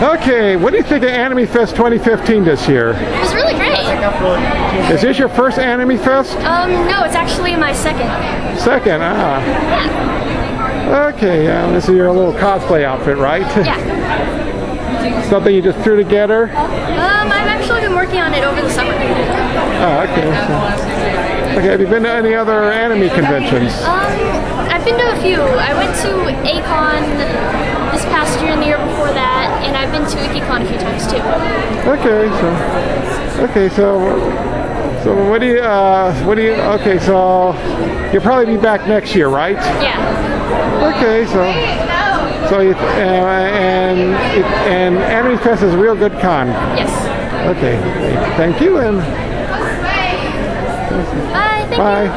Okay, what do you think of AnimeFest 2015 this year? It was really great. Is this your first AnimeFest? Um, no, it's actually my second. Second, ah. Okay, yeah, this is your little cosplay outfit, right? Yeah. Something you just threw together? Um, I've actually been working on it over the summer. Oh, okay. so- Okay, have you been to any other anime conventions? Um, I've been to a few. I went to A-Kon this past year and the year before that, and I've been to Ikkicon a Okay, so okay, so so what do you uh, what do you okay, so you'll probably be back next year, right? Yeah. Okay, so so you, uh, and it, and AnimeFest is a real good con. Yes. Okay, thank you and Bye. Thank you. bye.